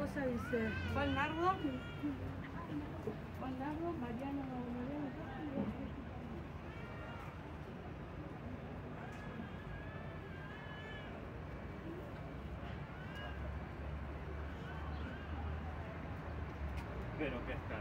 Mariana dice, Juan Nardo. Juan Nardo, Mariano, Mariano. Pero que está.